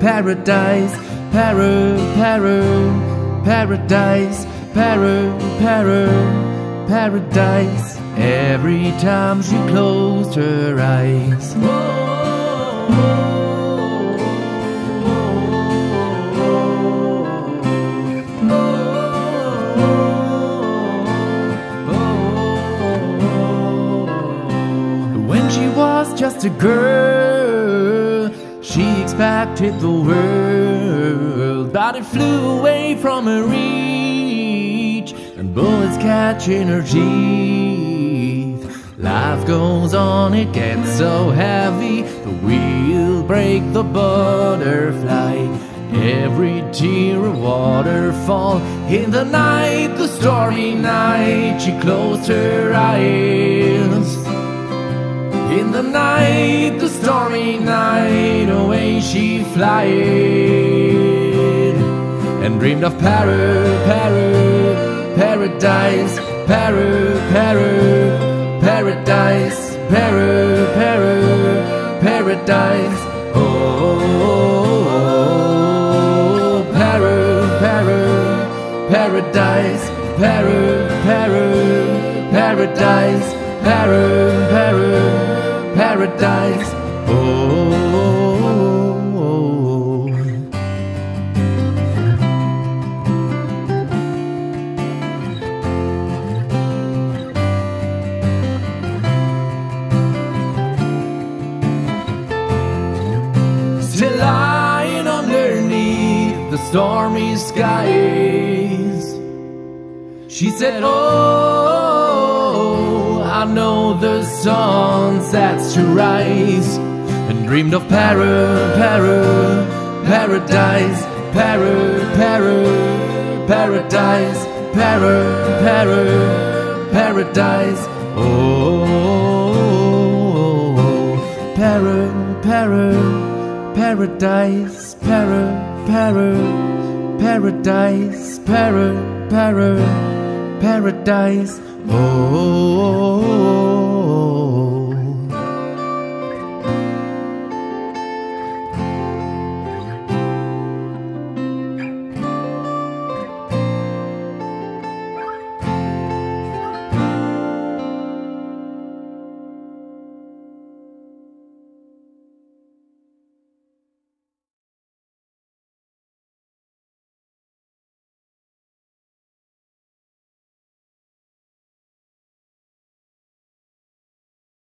paradise, para, para, paradise, para, para, paradise. Every time she closed her eyes. When she was just a girl, she expected the world, but it flew away from her reach, and bullets catching her teeth. Life goes on, it gets so heavy, the wheel break the butterfly. Every tear a waterfall in the night, the stormy night. She closed her eyes. In the night, the stormy night, away she flied and dreamed of para, para, paradise, para, para, paradise, para, para, paradise. Oh, para, paradise, para, para, paradise, para, para paradise. Oh. Still lying underneath the stormy skies. She said, Oh, I know the sun sets to rise. And dreamed of para, para, paradise, para, para, paradise, para, para, paradise. Oh, para, para, paradise, para, para, paradise, para, para, paradise. Oh.